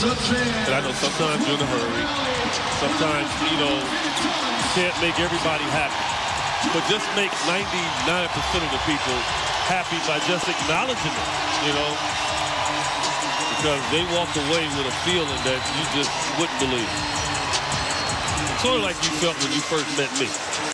And I know sometimes you're in a hurry. Sometimes, you know, can't make everybody happy. But just make 99% of the people happy by just acknowledging it, you know? Because they walk away with a feeling that you just wouldn't believe. Sort of like you felt when you first met me.